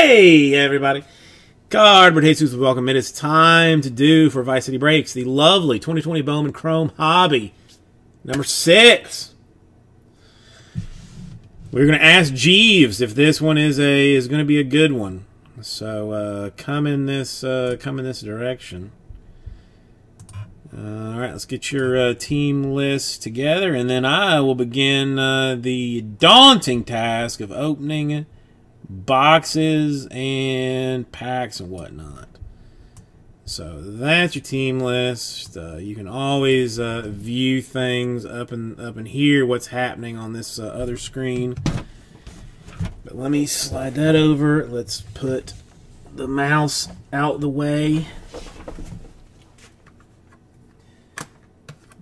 Hey, everybody. Cardboard Jesus, welcome. It is time to do for Vice City Breaks the lovely 2020 Bowman Chrome Hobby number six. We're going to ask Jeeves if this one is a is going to be a good one. So uh, come in this uh, come in this direction. Uh, all right, let's get your uh, team list together, and then I will begin uh, the daunting task of opening boxes and packs and whatnot. So that's your team list. Uh, you can always uh, view things up and up in here. What's happening on this uh, other screen? But let me slide that over. Let's put the mouse out the way.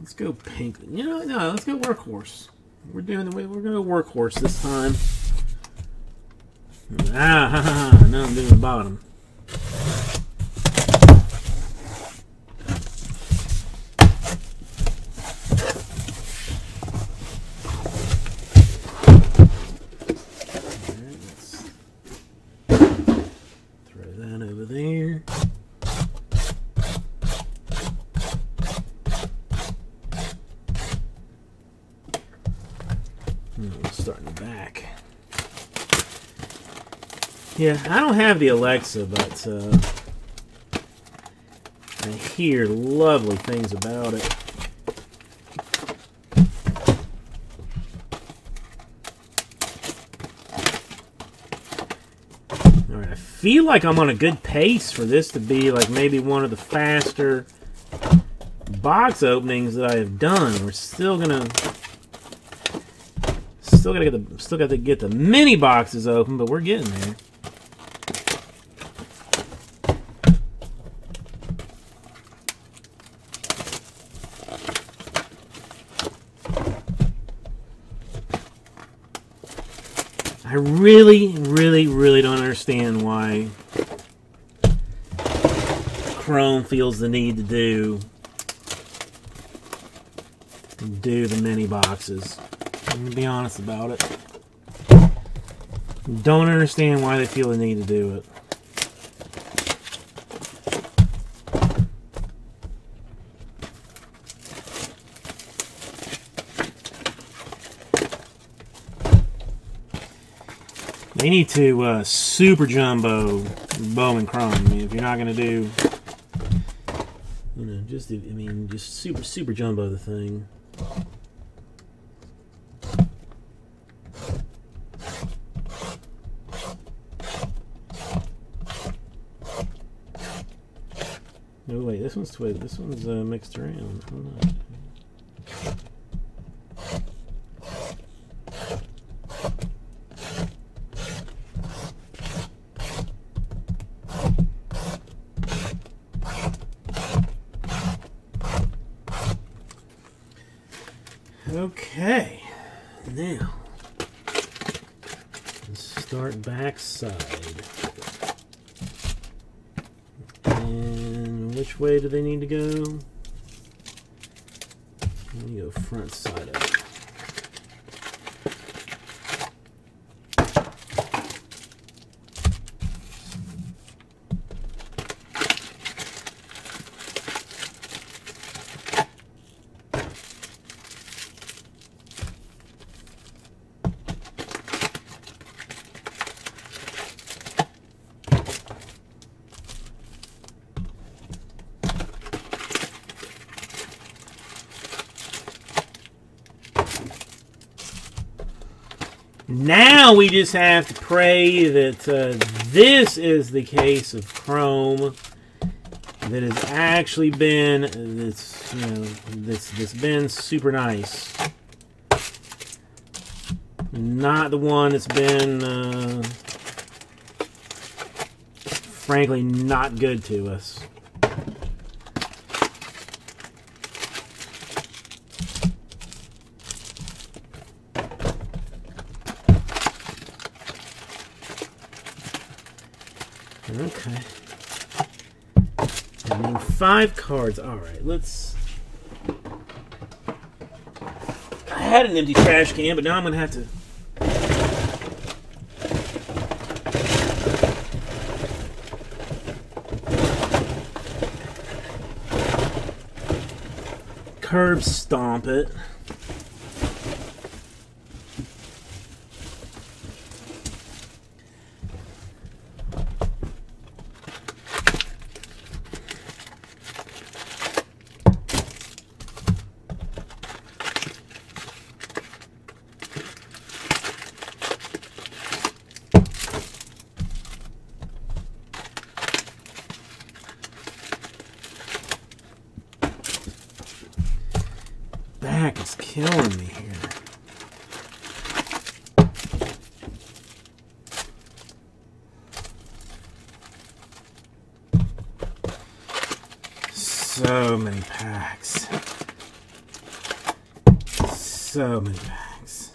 Let's go pink. You know, no, let's go workhorse. We're doing the way we're gonna go workhorse this time. Ah, ha, ha, ha. now I'm doing the bottom. Alright, let's Throw that over there. Hmm, We'll start in the back. Yeah, I don't have the Alexa, but uh, I hear lovely things about it. All right, I feel like I'm on a good pace for this to be like maybe one of the faster box openings that I have done. We're still gonna still gotta get the still got to get the mini boxes open, but we're getting there. I really, really, really don't understand why Chrome feels the need to do do the mini boxes. I'm gonna be honest about it. Don't understand why they feel the need to do it. They need to uh, super jumbo Bowman Chrome. I mean, if you're not gonna do, you know, just I mean, just super super jumbo the thing. No wait, this one's twisted. This one's uh, mixed around. Hold on. Okay, now let's start backside. And which way do they need to go? Let me go front side up. Now we just have to pray that uh, this is the case of Chrome that has actually been that's you know that's that's been super nice. Not the one that's been uh, frankly not good to us. cards. All right, let's. I had an empty trash can, but now I'm gonna have to. Curb stomp it. So many packs.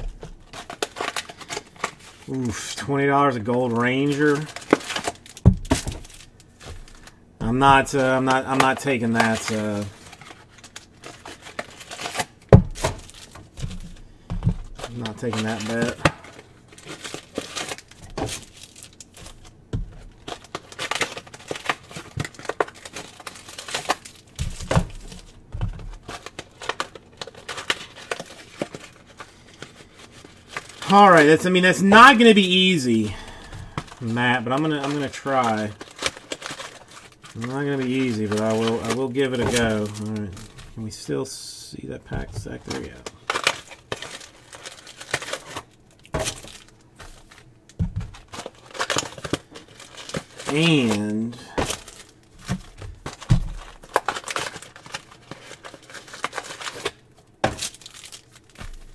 Oof, $20 a gold ranger. I'm not uh, I'm not I'm not taking that uh, I'm not taking that bet. All right, that's I mean that's not going to be easy, Matt, but I'm to I'm to try. Not to be easy, but I will I will give it a go. All right. Can we still see that pack stack? There we go. And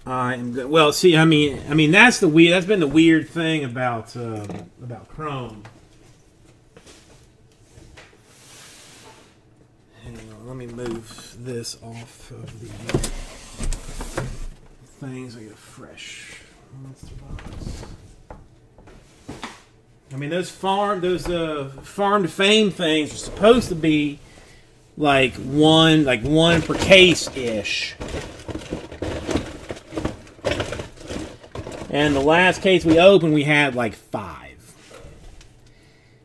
I am. Well, see, I mean, I mean that's the weird. That's been the weird thing about uh, about Chrome. Hang on, let me move this off of the things. I get fresh. I mean, those farm, those uh, farm to fame things are supposed to be like one, like one per case ish. And the last case we opened, we had like five.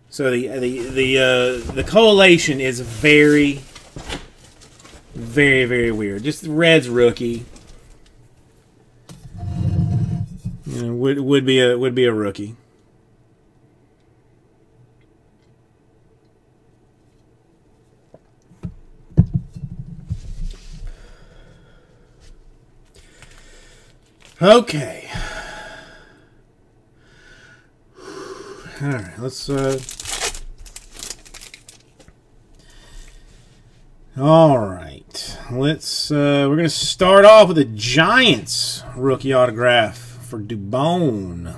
So the the the uh, the collation is very, very very weird. Just Red's rookie. You know, would would be a would be a rookie. Okay. All right, let's. Uh... All right, let's. Uh, we're gonna start off with a Giants rookie autograph for Dubon.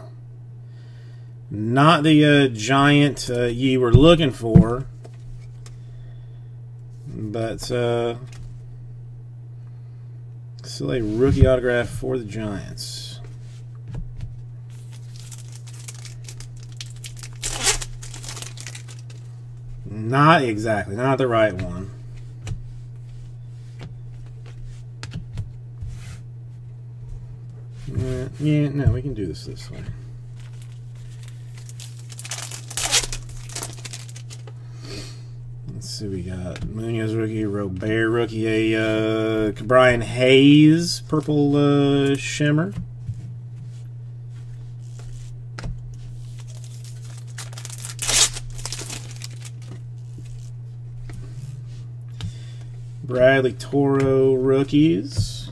Not the uh, Giant uh, ye were looking for, but uh, still a rookie autograph for the Giants. Not exactly, not the right one. Yeah, no, we can do this this way. Let's see, we got Munoz rookie, Robert rookie, a uh, Brian Hayes purple uh, shimmer. Bradley Toro rookies.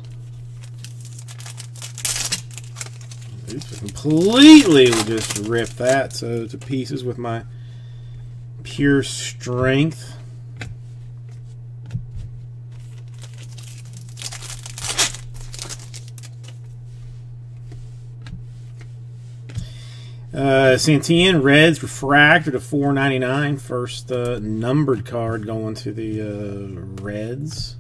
completely just rip that so to pieces with my pure strength. Uh, Santillan Reds refractor to 499. First uh, numbered card going to the uh, Reds.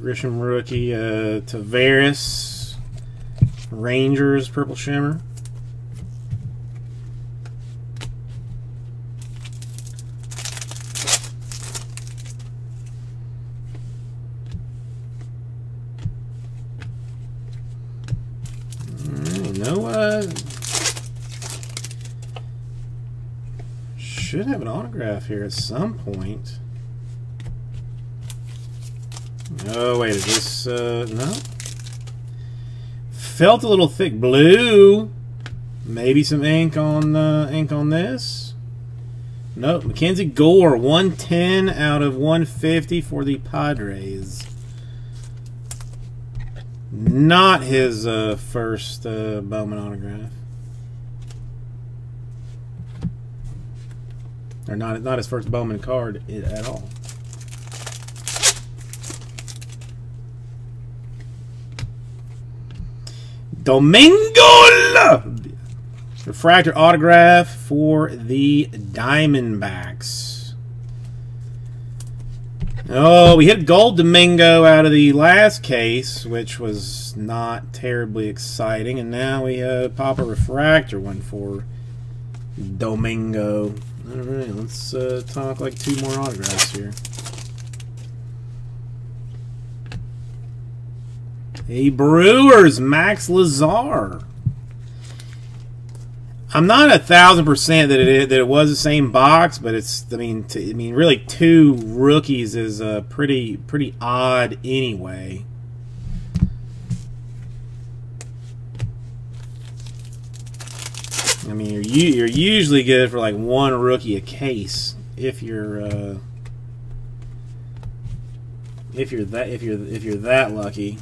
Grisham rookie uh, Taveras Rangers purple shimmer. Autograph here at some point. Oh, wait, is this, uh, no? Felt a little thick blue. Maybe some ink on, uh, ink on this. Nope, Mackenzie Gore, 110 out of 150 for the Padres. Not his uh, first uh, Bowman autograph. Or not, not his first Bowman card at all. Domingo! Refractor autograph for the Diamondbacks. Oh, we hit gold Domingo out of the last case, which was not terribly exciting. And now we uh, pop a refractor one for Domingo. All right, let's uh, talk like two more autographs here. A Brewers, Max Lazar. I'm not a thousand percent that it that it was the same box, but it's I mean I mean really two rookies is uh, pretty pretty odd anyway. I mean you're you're usually good for like one rookie a case if you're uh, if you're that if you're if you're that lucky.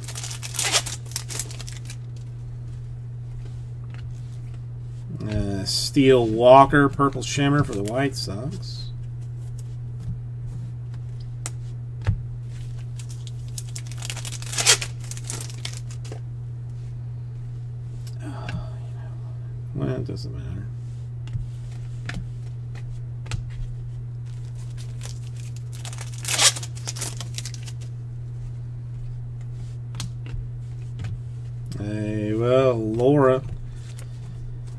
Uh, Steele Walker, Purple Shimmer for the White Sox. Oh, well, it doesn't matter. Hey, well, Laura.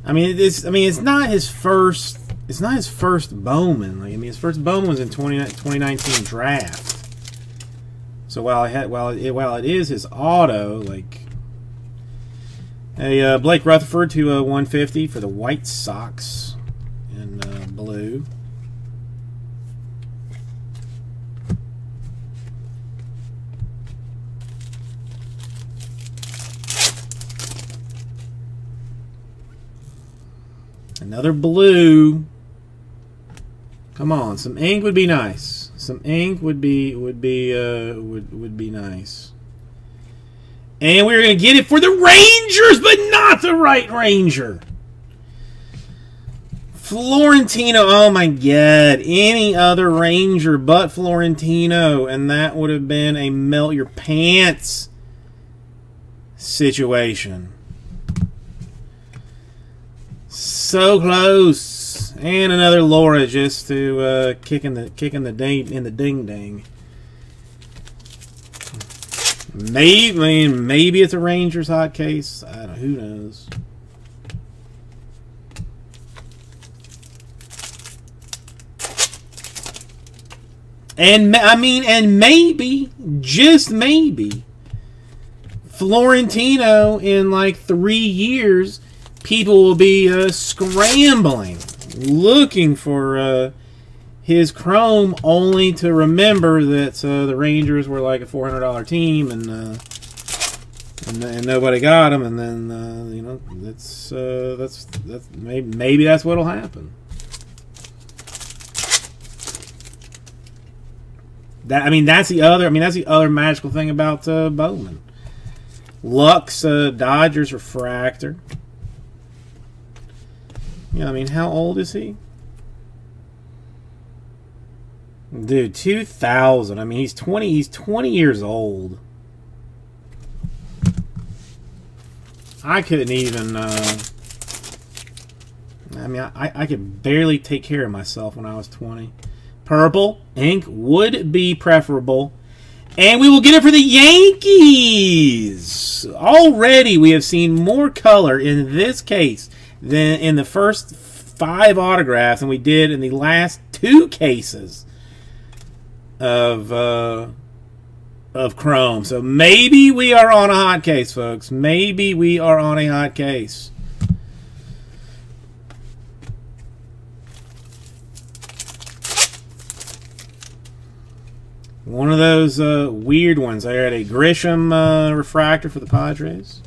I mean, it's I mean, it's not his first. It's not his first Bowman. Like, I mean, his first Bowman was in 20, 2019 draft. So while it had, while it, while it is his auto, like a uh, Blake Rutherford to uh, 150 for the White Sox in uh, blue. Another blue. Come on, some ink would be nice. Some ink would be would be uh, would would be nice. And we're gonna get it for the Rangers, but not the right Ranger. Florentino, oh my god. Any other Ranger but Florentino, and that would have been a melt your pants situation. So close. And another Laura just to uh, kicking the kicking the ding in the ding ding. Maybe maybe it's a Rangers hot case. I don't, who knows. And I mean, and maybe, just maybe, Florentino in like three years people will be uh, scrambling, looking for uh, his Chrome, only to remember that uh, the Rangers were like a four hundred dollar team, and, uh, and and nobody got them, and then uh, you know that's uh, that's that's maybe maybe that's what'll happen. That I mean, that's the other. I mean, that's the other magical thing about Bowman. Lux Dodgers refractor. Yeah, I mean, how old is he? Dude, 2000. I mean, he's 20 he's 20 years old. I couldn't even uh I mean, I, I could barely take care of myself when I was 20. Purple ink would be preferable. And we will get it for the Yankees. Already we have seen more color in this case than in the first five autographs than we did in the last two cases of uh, of Chrome. So maybe we are on a hot case, folks. Maybe we are on a hot case. One of those uh, weird ones. I had a Grisham uh, refractor for the Padres.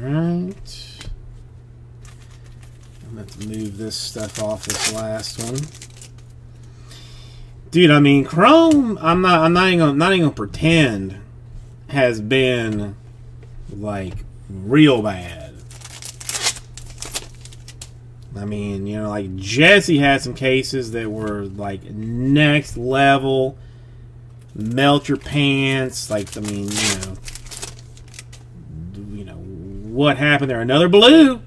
Alright. I'm going to move this stuff off this last one. Dude, I mean, Chrome, I'm not I'm not even not even gonna pretend has been like real bad. I mean, you know, like Jesse had some cases that were like next level, melt your pants. Like, I mean, you know what happened there? Another blue,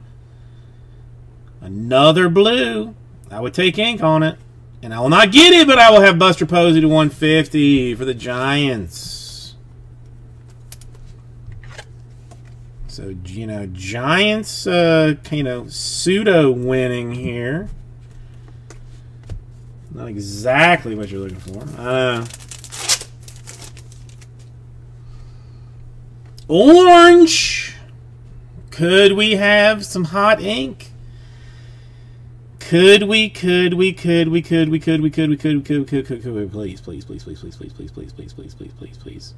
another blue. I would take ink on it, and I will not get it, but I will have Buster Posey to 150 for the Giants. So, you know, Giants, uh, you know, pseudo winning here. Not exactly what you're looking for. Uh, orange. Could we have some hot ink? Could we, could we, could we, could we, could we, could we, could we, could we, could we, could we, please, please, please, please, please, please, please, please, please, please, please, please, please.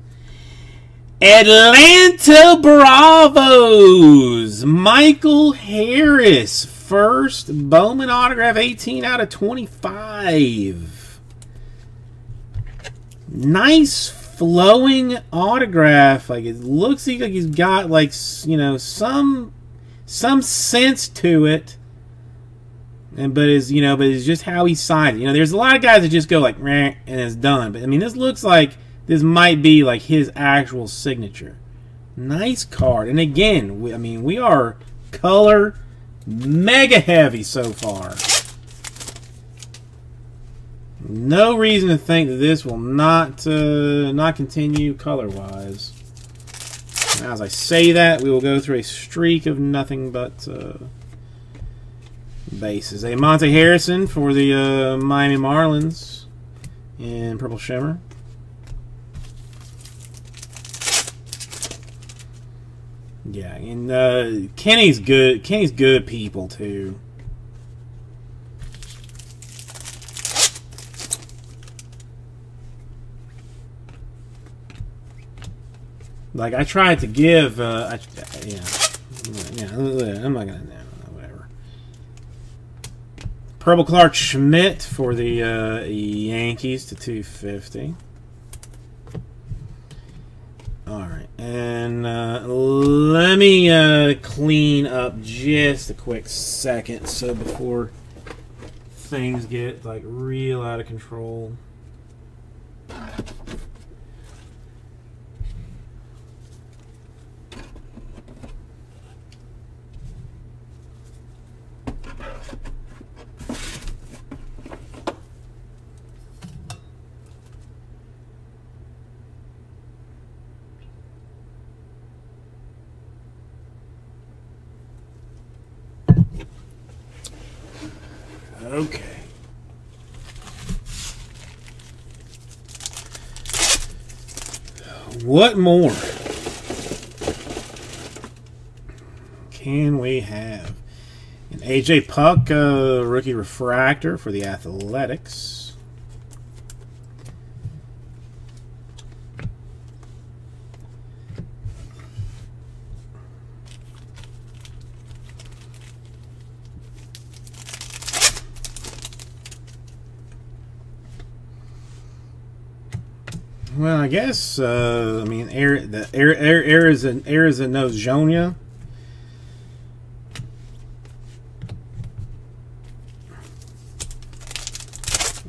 Atlanta Bravos. Michael Harris. First Bowman autograph 18 out of 25. Nice flowing autograph. Like it looks like he's got like you know some some sense to it. And but is you know, but it's just how he signed it. You know, there's a lot of guys that just go like and it's done. But I mean this looks like this might be like his actual signature. Nice card. And again, we, I mean, we are color mega heavy so far. No reason to think that this will not uh, not continue color-wise. As I say that, we will go through a streak of nothing but uh, bases. A Monte Harrison for the uh, Miami Marlins in Purple Shimmer. Yeah, and uh, Kenny's good. Kenny's good people too. Like I tried to give, uh, I, yeah, yeah. I'm not gonna, whatever. Purple Clarke Schmidt for the uh, Yankees to 250. Alright, and uh, let me uh, clean up just a quick second so before things get like real out of control. Okay. What more can we have? An AJ Puk uh, rookie refractor for the Athletics. Well, I guess uh, I mean air the air air Arizona Arizona Jonia.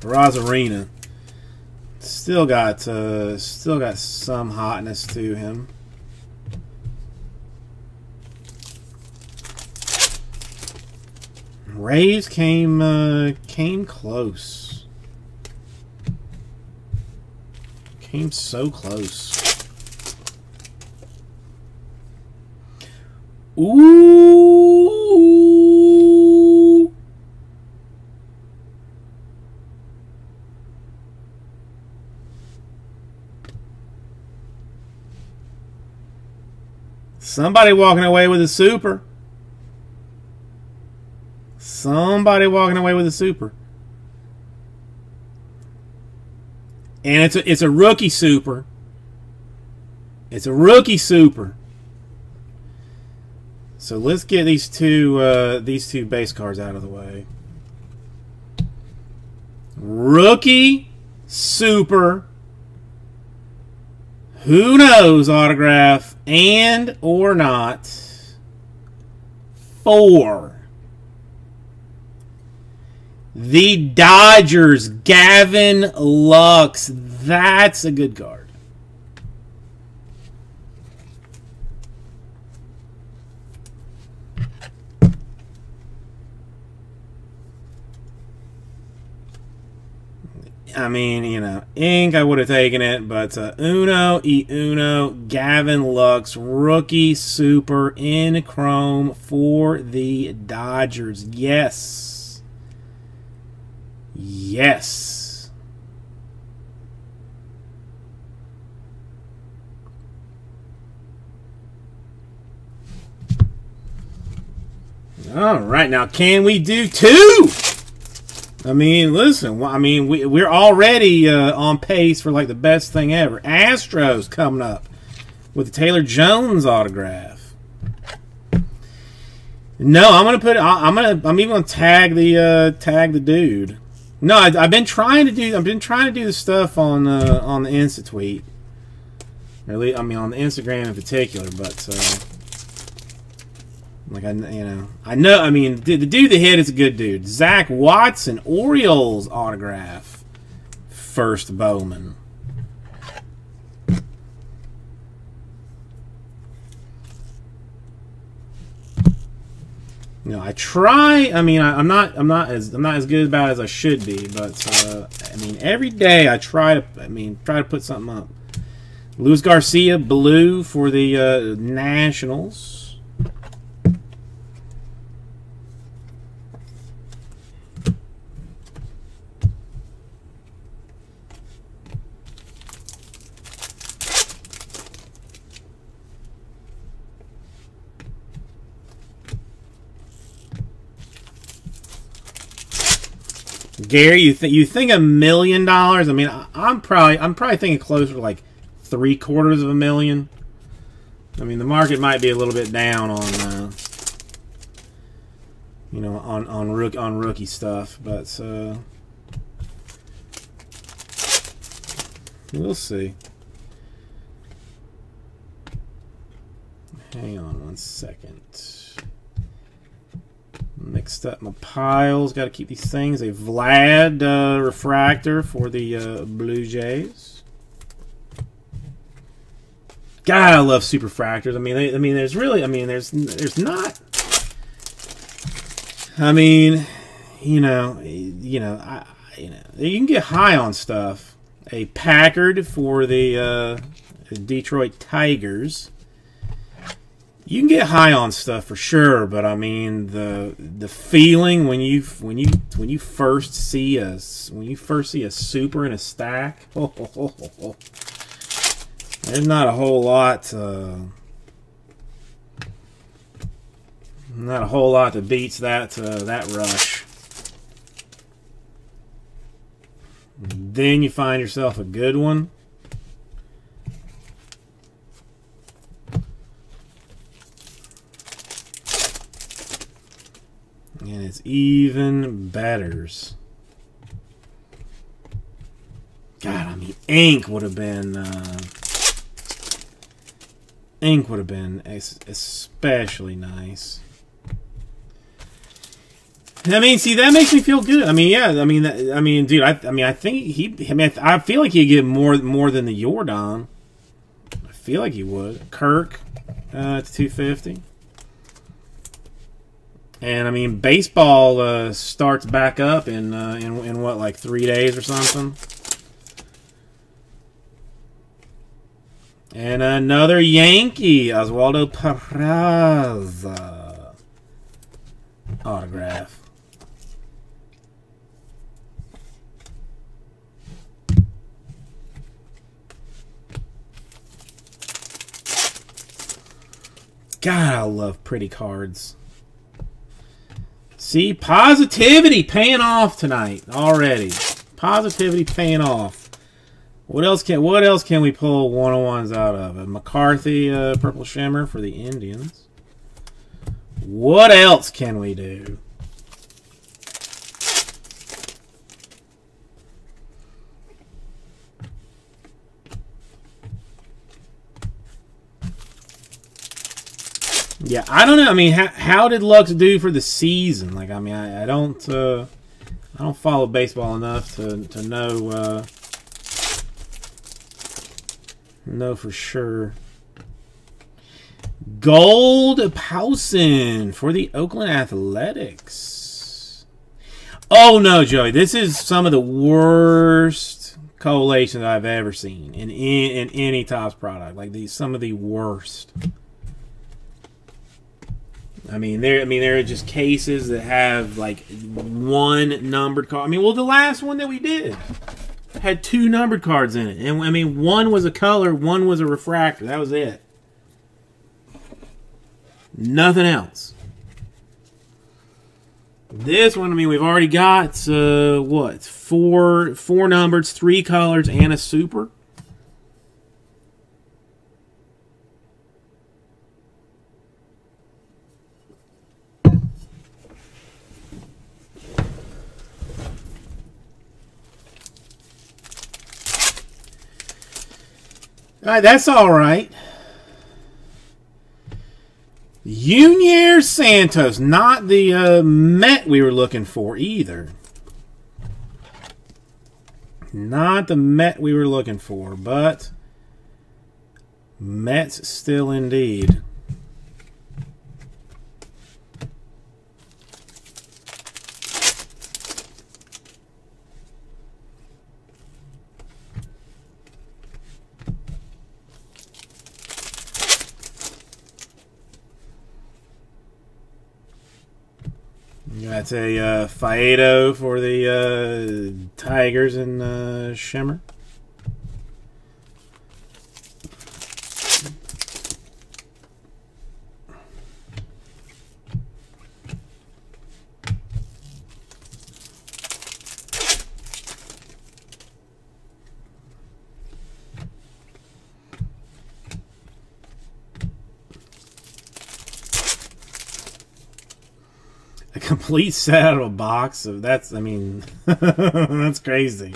Arozarena still got uh, still got some hotness to him. Rays came uh, came close. Came so close. Ooh. Somebody walking away with a super. Somebody walking away with a super. And it's a, it's a rookie super. It's a rookie super. So let's get these two uh, these two base cards out of the way. Rookie super who knows autograph and or not for the Dodgers Gavin Lux that's a good card I mean, you know, ink, I would have taken it, but uh, Uno e Uno, Gavin Lux, rookie super in chrome for the Dodgers. Yes. Yes. All right, now can we do two? I mean, listen. I mean, we we're already uh, on pace for like the best thing ever. Astros coming up with the Taylor Jones autograph. No, I'm gonna put. I'm gonna. I'm even gonna tag the uh, tag the dude. No, I, have been trying to do. I've been trying to do the stuff on uh, on the Insta tweet. Really, I mean on the Instagram in particular, but. Uh, like I, you know, I know. I mean, the, the dude that hit is a good dude. Zach Watson, Orioles autograph, first Bowman. You know, I try. I mean, I, am not. I'm not as. I'm not as good about as I should be. But uh, I mean, every day I try to. I mean, try to put something up. Luis Garcia, blue for the uh, Nationals. Gary, you think you think a million dollars? I mean, I'm probably I'm probably thinking closer to like three quarters of a million. I mean, the market might be a little bit down on, uh, you know, on on rook on rookie stuff, but uh, we'll see. Hang on one second mixed up my piles. Got to keep these things. A Vlad uh, refractor for the uh, Blue Jays. God, I love superfractors. I mean, they, I mean, there's really, I mean, there's, there's not. I mean, you know, you know, I, you know, you can get high on stuff. A Packard for the uh, Detroit Tigers you can get high on stuff for sure, but I mean the the feeling when you when you when you first see a when you first see a super in a stack, there's not a whole lot. Not a whole lot that beats that uh, that rush. Then you find yourself a good one. And it's even betters. God, I mean, ink would have been... Uh, ink would have been especially nice. I mean, see, that makes me feel good. I mean, yeah, I mean, I mean, dude, I, I mean, I think he, I mean, I feel like he'd get more, more than the Yordan. I feel like he would. Kirk, uh, to 250. And I mean, baseball uh, starts back up in, uh, in in what like three days or something. And another Yankee, Oswaldo Peraza autograph. God, I love pretty cards. See, positivity paying off tonight already. Positivity paying off. What else can What else can we pull one on ones out of? A McCarthy uh, purple shimmer for the Indians. What else can we do? Yeah, I don't know. I mean, how, how did Lux do for the season? Like, I mean, I, I don't, uh, I don't follow baseball enough to to know uh, know for sure. Gold Puason for the Oakland Athletics. Oh no, Joey, this is some of the worst collations I've ever seen in in, in any Topps product. Like these, some of the worst. I mean, there. I mean, there are just cases that have like one numbered card. I mean, well, the last one that we did had two numbered cards in it, and I mean, one was a color, one was a refractor. That was it. Nothing else. This one, I mean, we've already got uh, what four four numbers, three colors, and a super. All right, that's all right. Junior Santos, not the uh, Met we were looking for either. Not the Met we were looking for, but Mets still indeed. That's a uh, for the uh, Tigers and uh, Shimmer. Complete set out of a box of that's I mean that's crazy.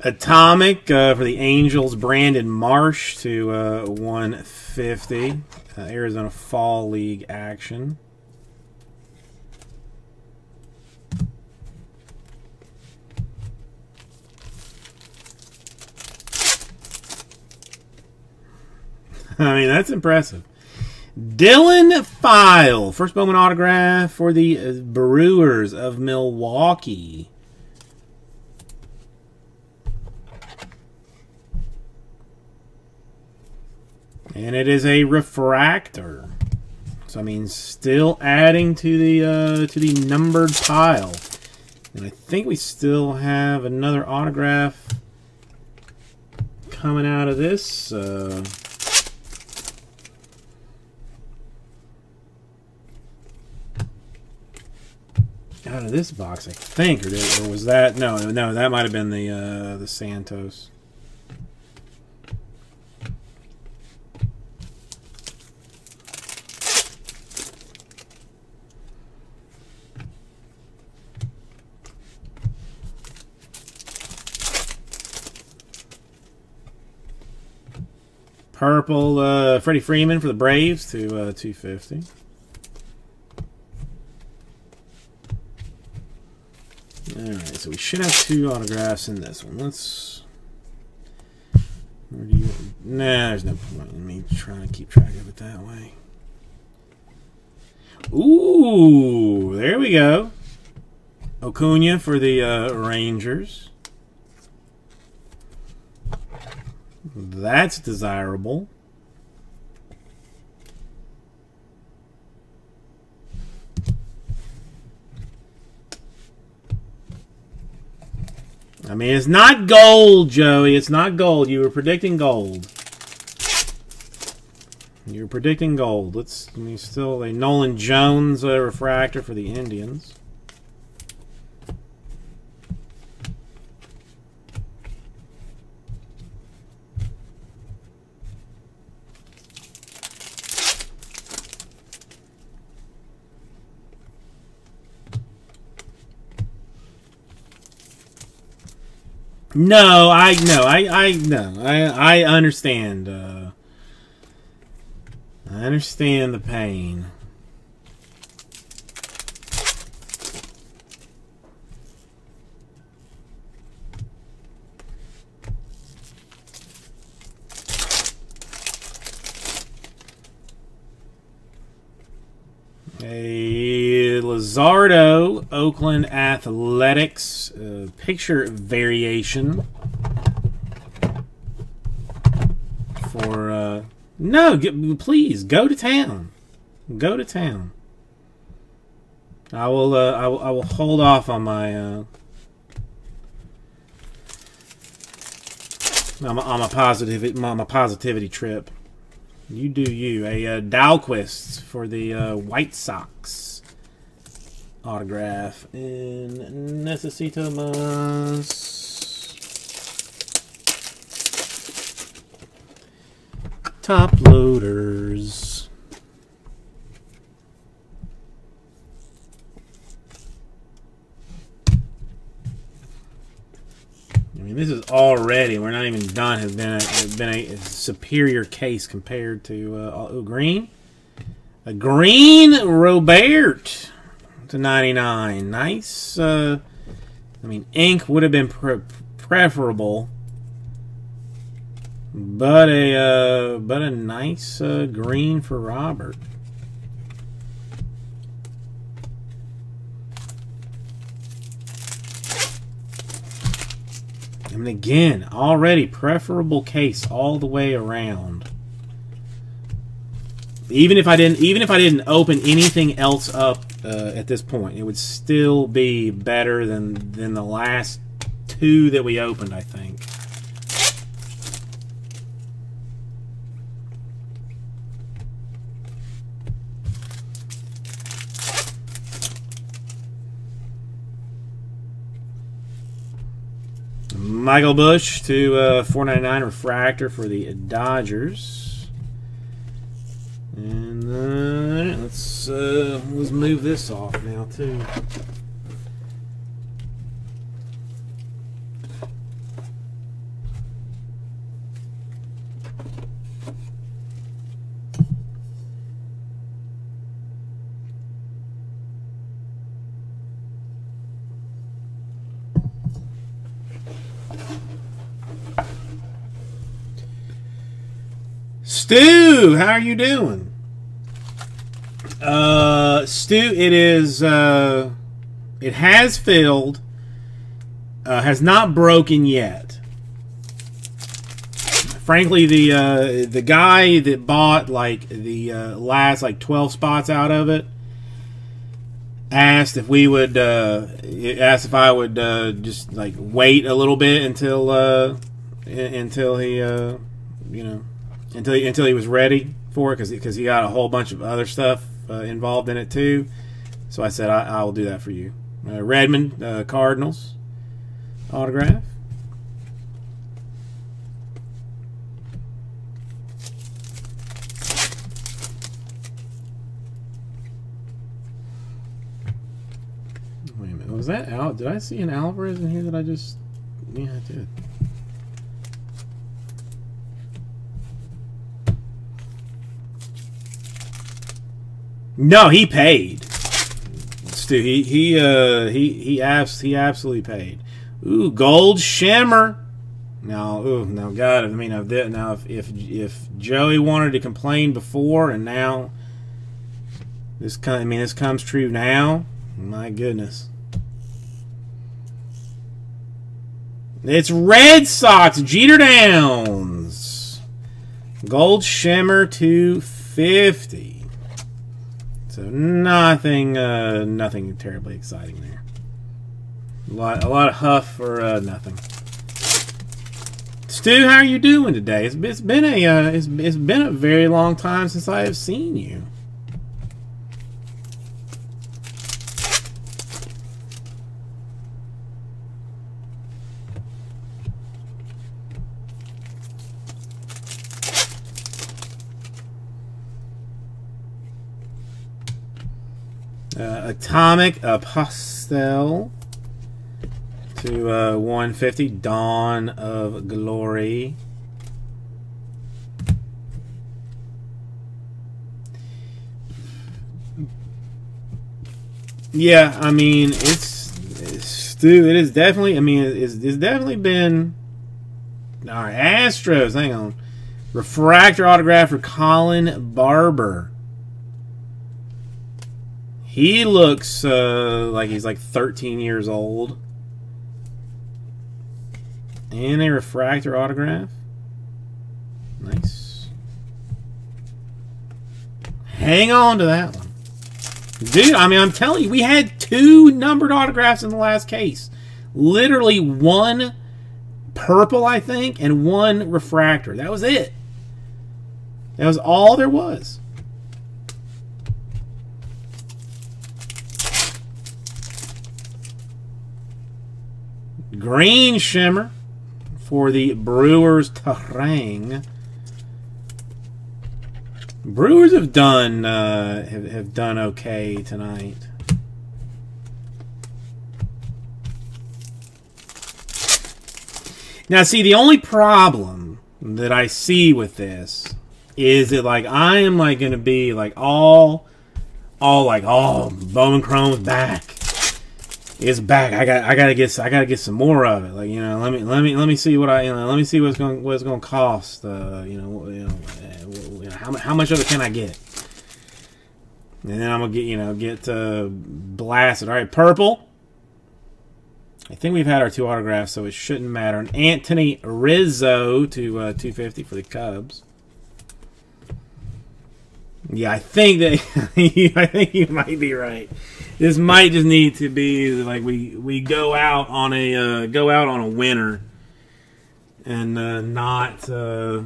Atomic uh, for the Angels, Brandon Marsh to uh, 150. Uh, Arizona Fall League action. I mean, that's impressive. Dylan File, first Bowman autograph for the uh, Brewers of Milwaukee. And it is a refractor. So I mean still adding to the uh, to the numbered pile. And I think we still have another autograph coming out of this. Uh, out of this box, I think, or, did, or was that no, no, that might have been the uh, the Santos. Purple uh, Freddie Freeman for the Braves to uh, 250. Alright, so we should have two autographs in this one. Let's... Where do you... Nah, there's no point in me trying to keep track of it that way. Ooh, there we go. Acuna for the uh, Rangers. That's desirable. I mean, it's not gold, Joey. It's not gold. You were predicting gold. You're predicting gold. Let's. I mean, still a Nolan Jones uh, refractor for the Indians. No, I no, I I no, I I understand. Uh, I understand the pain. A Luzardo Oakland Athletics uh, picture variation for uh, no, get, please go to town. Go to town. I will. Uh, I will. I will hold off on my. Uh, on my, on my positive on my positivity trip. You do you. A uh, Dalquist for the uh, White Sox autograph in Necesito Mas. Top loaders. I mean, this is already, we're not even done, has been a, has been a superior case compared to uh, oh, green. A green Robert to 99. Nice. Uh, I mean, ink would have been pre preferable but a uh, but a nice uh, green for Robert. I mean, again, already preferable case all the way around. Even if I didn't, even if I didn't open anything else up uh, at this point, it would still be better than than the last two that we opened. I think. Michael Busch to uh, 499 refractor for the Dodgers. And uh, let's uh, let's move this off now too. Stu, how are you doing? Uh, Stu, it is, uh, it has filled, uh, has not broken yet. Frankly, the, uh, the guy that bought, like, the, uh, last, like, 12 spots out of it, asked if we would, uh, asked if I would, uh, just, like, wait a little bit until, uh, until he, uh, you know, until he, until he was ready for it because because he got a whole bunch of other stuff uh, involved in it too. So I said I, I will do that for you. Uh, Redmond uh, Cardinals autograph. Wait a minute, was that out? Did I see an Alvarez in here that I just? Yeah, I did. No, he paid. Stu, he he uh he he abs he absolutely paid. Ooh, gold shimmer. Now, ooh, now, God, I mean, if now if if if Joey wanted to complain before and now this, I mean, this comes true now. My goodness. It's Red Sox Jeter Downs. Gold Shimmer 250. So nothing, uh, nothing terribly exciting there. A lot, a lot of huff for uh, nothing. Stu, how are you doing today? It's, it's been a uh, it's, it's been a very long time since I have seen you. Uh, Atomic Apostle to uh, 150. Dawn of Glory. Yeah, I mean it's, it's dude. It is definitely. I mean, it's, it's definitely been. All right, Astros. Hang on. Refractor autograph for Colin Barber. He looks uh, like he's like 13 years old. And a refractor autograph. Nice. Hang on to that one. Dude, I mean, I'm telling you, we had two numbered autographs in the last case. Literally one purple, I think, and one refractor. That was it. That was all there was. Green Shimmer for the Brewers Turang. Brewers have done uh, have, have done okay tonight. Now, see, the only problem that I see with this is that like I am like going to be like all, all like oh Bowman Chrome's back it's back. I got I gotta get I gotta get some more of it. Like you know, let me let me let me see what I you know let me see what's going what's going to cost. Uh, you know, you know, uh, how how much of it can I get? And then I'm gonna get you know get uh, blasted. All right, purple. I think we've had our two autographs, so it shouldn't matter. And Anthony Rizzo to uh, 250 for the Cubs. Yeah, I think that I think you might be right this might just need to be like we we go out on a uh, go out on a winner and uh, not uh,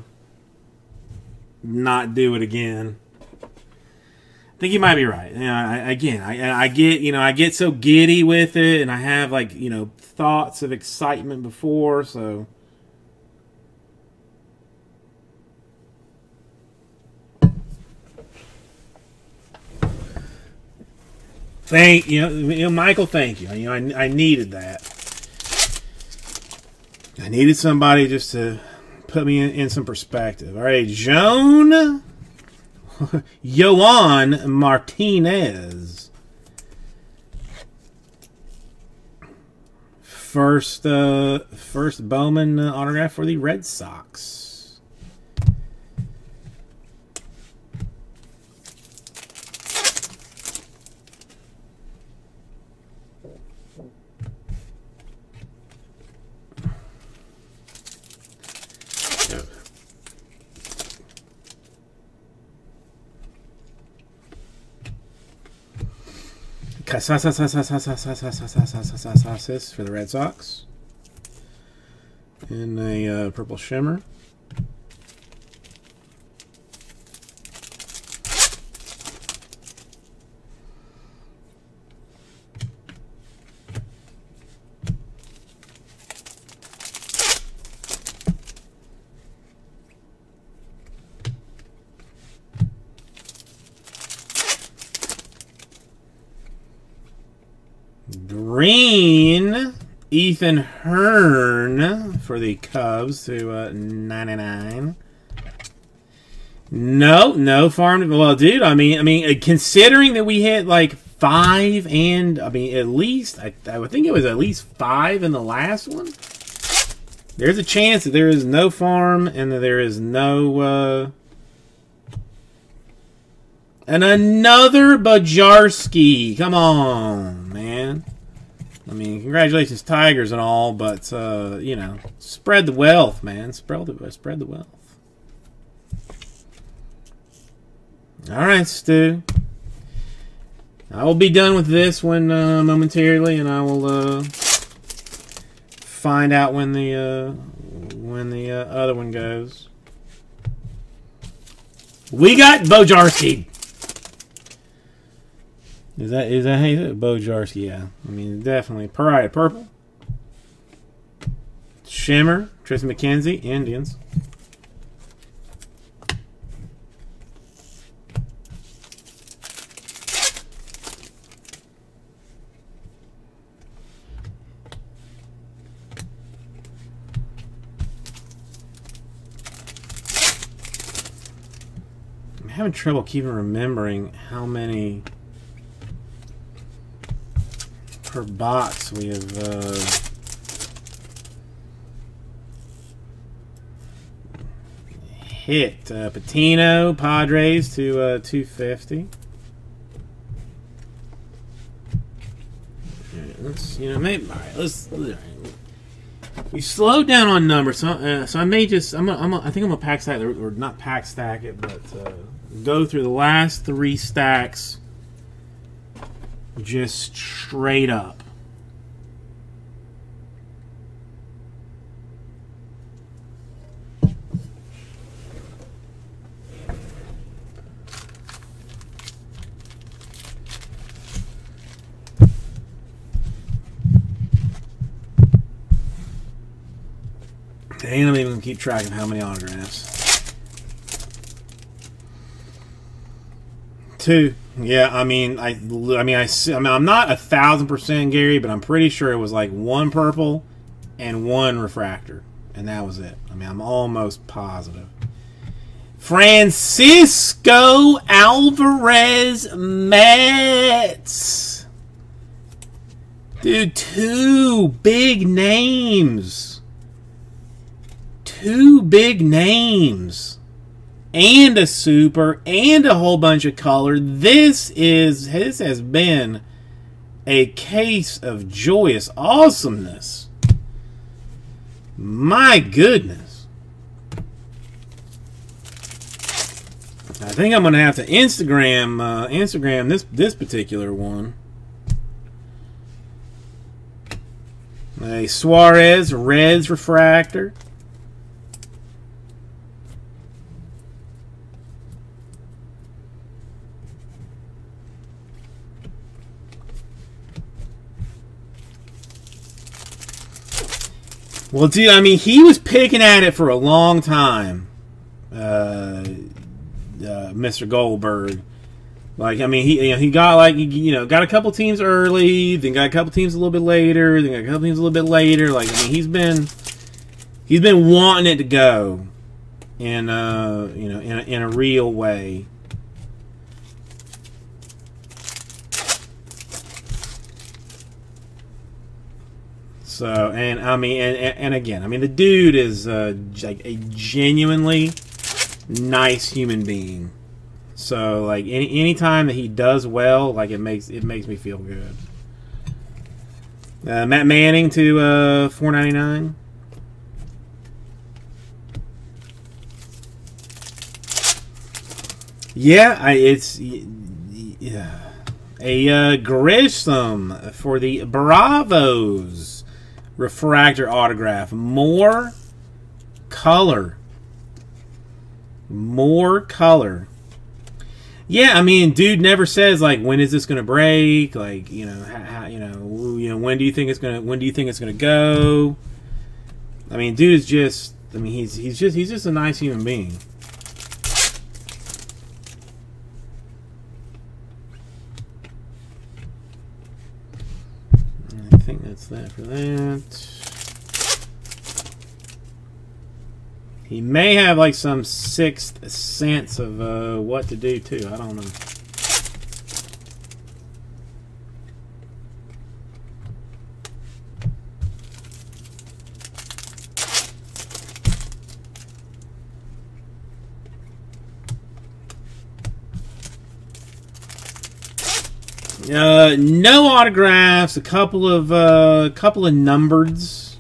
not do it again. I think you might be right. You know, I, again, I, I get you know I get so giddy with it, and I have like you know thoughts of excitement before, so. Thank you you know, Michael. Thank you. You know, I, I needed that. I needed somebody just to put me in, in some perspective. All right, Joan, Yoan Martinez. First, uh, first Bowman autograph for the Red Sox. Casas for the Red Sox. In a purple shimmer. Green, Ethan Hearn for the Cubs to uh, 99. No, no farm. Well, dude, I mean, I mean, uh, considering that we hit like five and I mean, at least I, I think it was at least five in the last one. There's a chance that there is no farm and that there is no. Uh, and another Bajarski. Come on. I mean, congratulations, Tigers and all, but uh, you know, spread the wealth, man. Spread the spread the wealth. All right, Stu. I will be done with this one uh, momentarily, and I will uh, find out when the uh, when the uh, other one goes. We got Bojarski. Is that is that how you say? Bojarski? Yeah. I mean, definitely. Pariah purple. Shimmer, Triston McKenzie, Indians. I'm having trouble keeping remembering how many per box we have uh, hit. Uh, Patino, Padres to uh, 250. let's, you know, maybe, all right, let's, we slowed down on numbers, so, uh, so I may just, I'm, a, I think I'm gonna pack stack, or, or not pack stack it, but uh, go through the last three stacks just straight up. ain't I'm even keep track of how many autographs. Two. Yeah, I mean, I, I mean, I, I mean, I'm not a thousand percent Gary, but I'm pretty sure it was like one purple and one refractor, and that was it. I mean, I'm almost positive. Francisco Alvarez Mets. Dude, two big names. Two big names and a super and a whole bunch of color. This is this has been a case of joyous awesomeness. My goodness. I think I'm gonna have to Instagram uh, Instagram this this particular one. A Suarez Reds refractor. Well, dude, I mean, he was picking at it for a long time, uh, uh, Mr. Goldberg. Like, I mean, he you know, he got like you know got a couple teams early, then got a couple teams a little bit later, then got a couple teams a little bit later. Like, I mean, he's been he's been wanting it to go in uh you know in a, in a real way. So, and I mean, and, and again, I mean, the dude is like a genuinely nice human being. So, like, any any time that he does well, like it makes it makes me feel good. Uh, Matt Manning to uh, four ninety nine. Yeah, I, it's yeah, a uh, Grissom for the Bravos refractor autograph. More color. More color. Yeah, I mean, dude never says like when is this to break? Like, you know, how, you know, you know, when do you think it's to when do you think it's to go? I mean, dude is just I mean, he's he's just he's just a nice human being. that's that for that. He may have like some sixth sense of uh, what to do too. I don't know. Uh, no autographs. A couple of uh, couple of numbereds,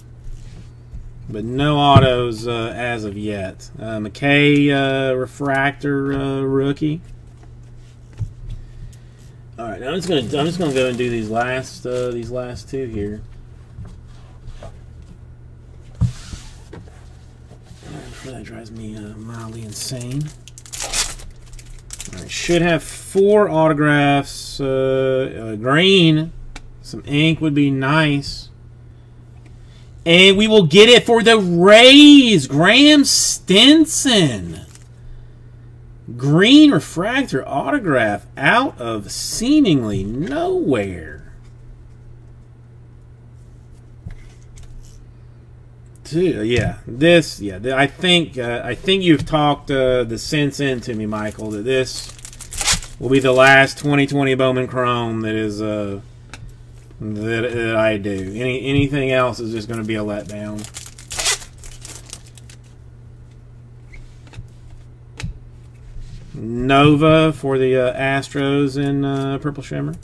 but no autos uh, as of yet. Uh, McKay uh, refractor uh, rookie. All right, I'm just gonna I'm just gonna go and do these last uh, these last two here. That drives me uh, mildly insane. Should have four autographs. Uh, uh, green. Some ink would be nice. And we will get it for the Rays. Graeme Stinson. Green refractor autograph out of seemingly nowhere. Dude, yeah, this, yeah, I think, uh, I think you've talked uh, the sense into me, Michael, that this will be the last 2020 Bowman Chrome that is, uh, that, that I do. Any anything else is just going to be a letdown. Nova for the uh, Astros in uh, Purple Shimmer.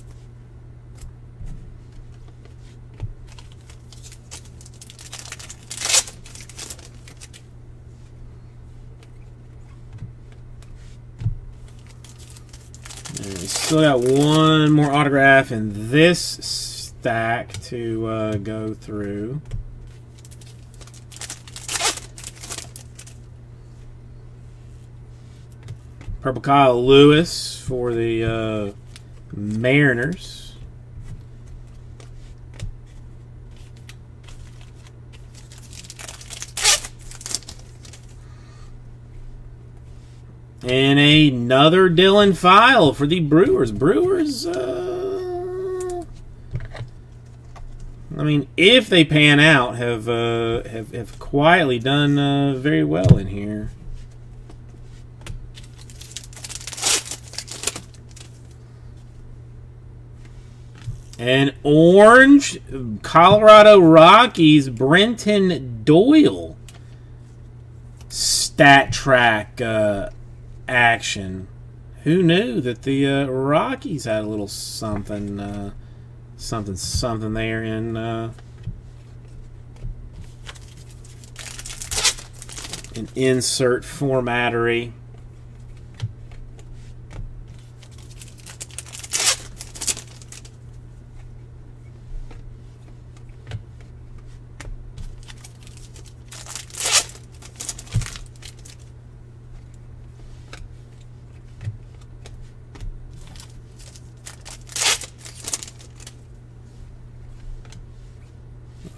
Still got one more autograph in this stack to uh, go through. Purple Kyle Lewis for the uh, Mariners. And another Dylan File for the Brewers. Brewers, uh, I mean, if they pan out, have uh, have, have quietly done uh, very well in here. And orange, Colorado Rockies, Brenton Doyle. Stat track uh, action. Who knew that the uh, Rockies had a little something, uh, something, something there in uh, an insert formattery.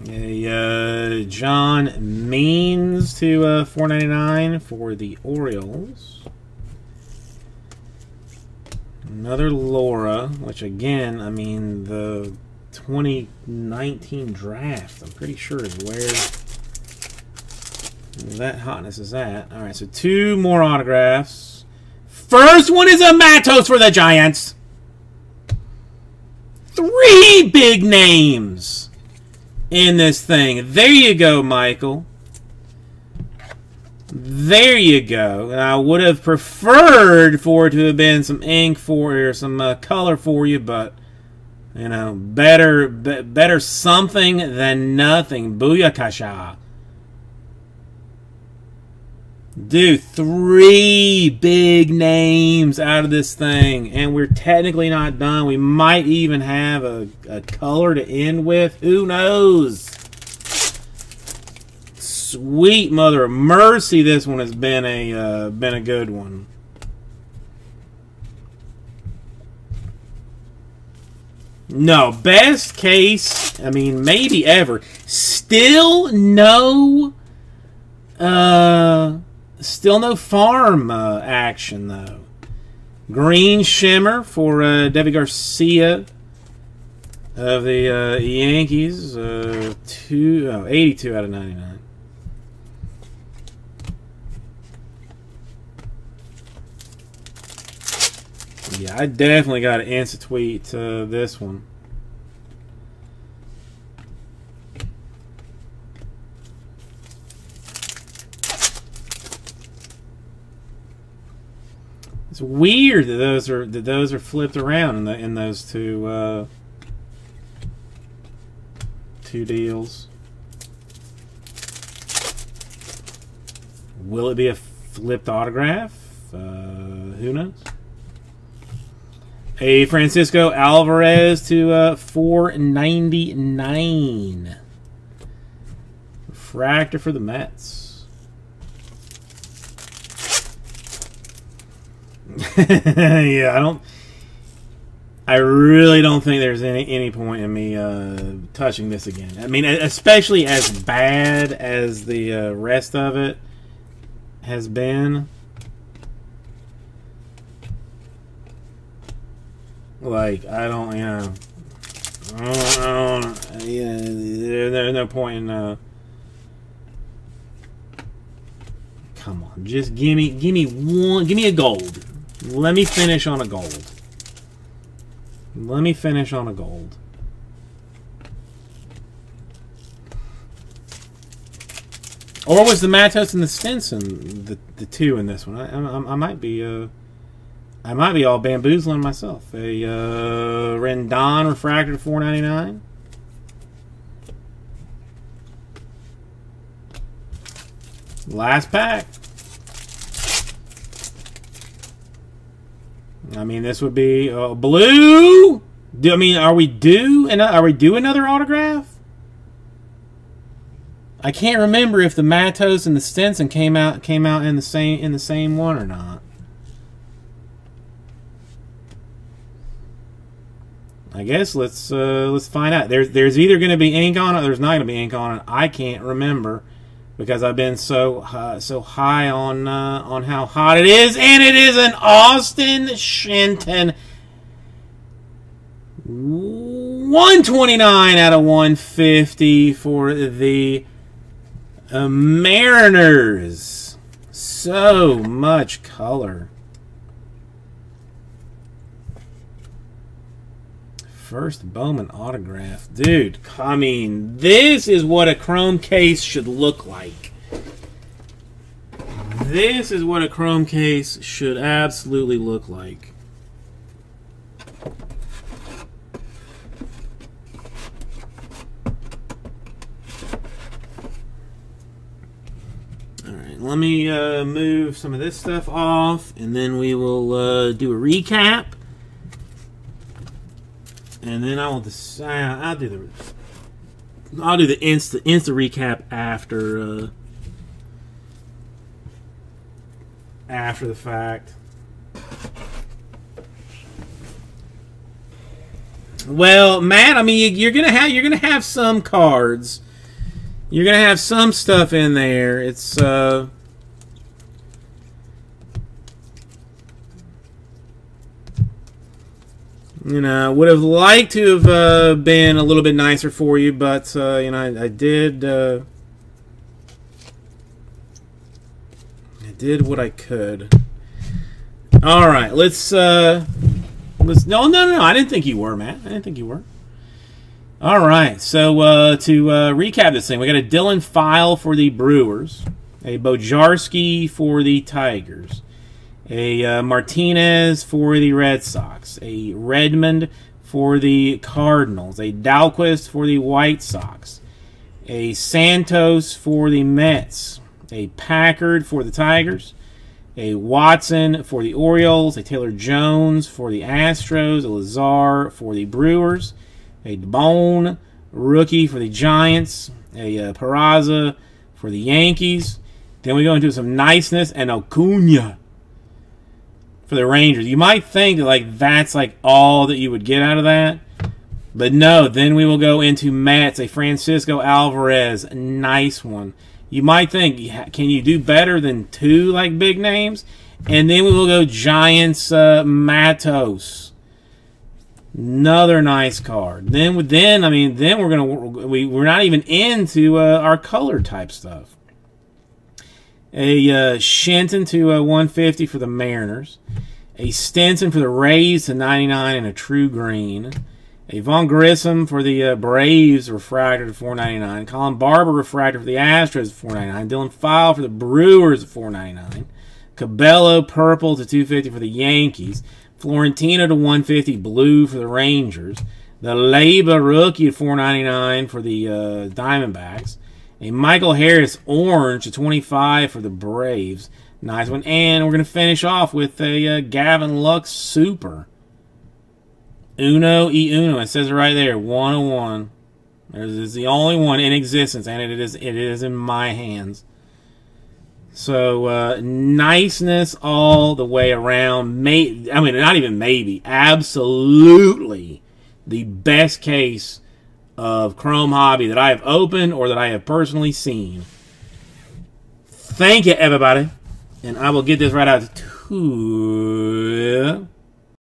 A uh, John Means to uh, 4.99 for the Orioles. Another Laura, which again, I mean the 2019 draft. I'm pretty sure is where that hotness is at. All right, so two more autographs. First one is a Matos for the Giants. Three big names in this thing. There you go, Michael. There you go. I would have preferred for it to have been some ink for you or some uh, color for you, but you know, better be, better something than nothing. Booyakasha. Dude, three big names out of this thing, and we're technically not done. We might even have a, a color to end with. Who knows? Sweet mother of mercy, this one has been a uh, been a good one. No, best case, I mean, maybe ever. Still no uh Still no farm uh, action, though. Green Shimmer for uh, Deivi Garcia of the uh, Yankees. Uh, two, oh, 82 out of 99. Yeah, I definitely got to answer tweet uh, this one. It's weird that those are that those are flipped around in the in those two uh, two deals. Will it be a flipped autograph? Uh, who knows? A Francisco Alvarez to uh, 499. Refractor for the Mets. yeah, I don't. I really don't think there's any any point in me uh, touching this again. I mean, especially as bad as the uh, rest of it has been. Like I don't, you know, I don't, I don't yeah, there's no point in. Uh, come on, just give me, give me one, give me a gold. Let me finish on a gold. Let me finish on a gold. Or was the Matos and the Stinson the the two in this one? I, I, I might be uh, I might be all bamboozling myself. A uh, Rendon refractor four ninety nine. Last pack. I mean, this would be uh, blue. Do, I mean, are we due? And are we due another autograph? I can't remember if the Matos and the Stinson came out came out in the same in the same one or not. I guess let's uh, let's find out. There's there's either going to be ink on it, or there's not going to be ink on it. I can't remember because I've been so uh, so high on uh, on how hot it is, and it is an Austin Shenton. 129 out of 150 for the uh, Mariners. So much color. First Bowman autograph. Dude, I mean, this is what a chrome case should look like. This is what a chrome case should absolutely look like. Let me uh, move some of this stuff off, and then we will uh, do a recap and then I will decide. I'll do the. I'll do the insta insta recap after. Uh, after the fact. Well, Matt, I mean, you're gonna have you're gonna have some cards. You're gonna have some stuff in there. It's uh. You know, would have liked to have uh, been a little bit nicer for you, but uh, you know, I, I did. Uh, I did what I could. All right, let's uh, let's. No, no, no, no. I didn't think you were, Matt. I didn't think you were. All right, so uh, to uh, recap this thing, we got a Dylan File for the Brewers, a Bojarski for the Tigers a uh, Martinez for the Red Sox, a Redmond for the Cardinals, a Dalquist for the White Sox, a Santos for the Mets, a Packard for the Tigers, a Watson for the Orioles, a Taylor Jones for the Astros, a Lazar for the Brewers, a DeBone rookie for the Giants, a uh, Peraza for the Yankees. Then we go into some niceness and Acuna for the Rangers. You might think like that's like all that you would get out of that. But no, then we will go into Mets, a Francisco Alvarez, nice one. You might think, can you do better than two like big names? And then we will go Giants uh, Matos, another nice card. Then, with then I mean, then we're gonna we we're not even into uh, our color type stuff. A uh, Shenton to uh, 150 for the Mariners. A Stinson for the Rays to 99 and a true green. A Vaughn Grissom for the uh, Braves refractor to 499. Colin Barber refractor for the Astros 499. Dylan File for the Brewers 499. Cabello purple to 250 for the Yankees. Florentino to 150 blue for the Rangers. The Leyba rookie at 499 for the uh, Diamondbacks. A Michael Harris orange to 25 for the Braves. Nice one. And we're going to finish off with a uh, Gavin Lux Super. Uno e Uno. It says it right there. 101. This is the only one in existence, and it is it is in my hands. So uh, niceness all the way around. May I mean, not even maybe, absolutely the best case of Chrome Hobby that I have opened or that I have personally seen. Thank you, everybody, and I will get this right out to